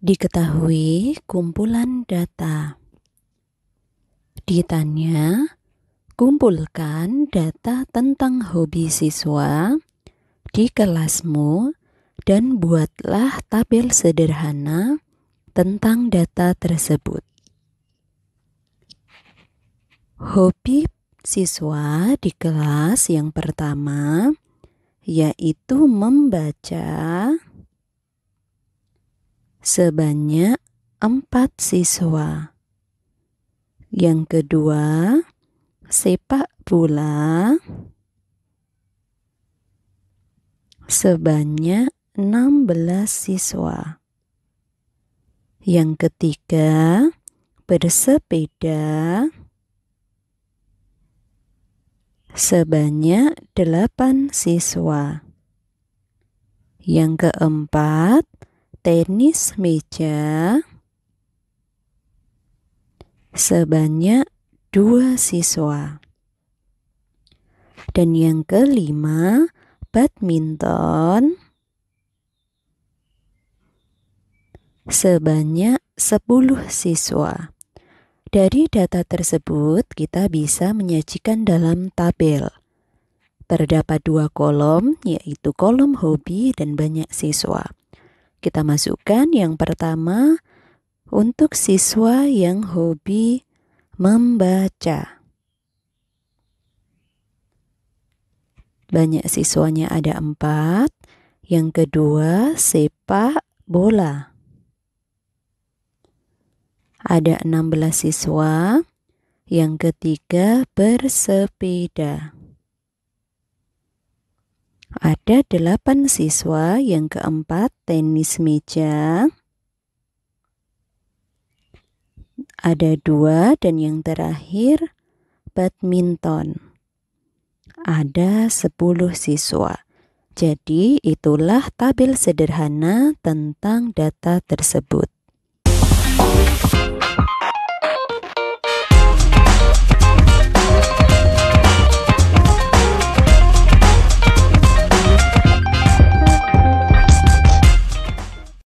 Diketahui kumpulan data. Ditanya, kumpulkan data tentang hobi siswa di kelasmu dan buatlah tabel sederhana tentang data tersebut. Hobi siswa di kelas yang pertama yaitu membaca sebanyak empat siswa. Yang kedua, sepak bola sebanyak 16 siswa. Yang ketiga, bersepeda sebanyak 8 siswa. Yang keempat, tenis meja sebanyak dua siswa. Dan yang kelima, badminton sebanyak sepuluh siswa. Dari data tersebut, kita bisa menyajikan dalam tabel. Terdapat dua kolom, yaitu kolom hobi dan banyak siswa. Kita masukkan yang pertama untuk siswa yang hobi membaca. Banyak siswanya ada empat. Yang kedua, sepak bola. Ada 16 siswa. Yang ketiga, bersepeda. Ada delapan siswa, yang keempat tenis meja. Ada dua dan yang terakhir badminton. Ada sepuluh siswa. Jadi itulah tabel sederhana tentang data tersebut.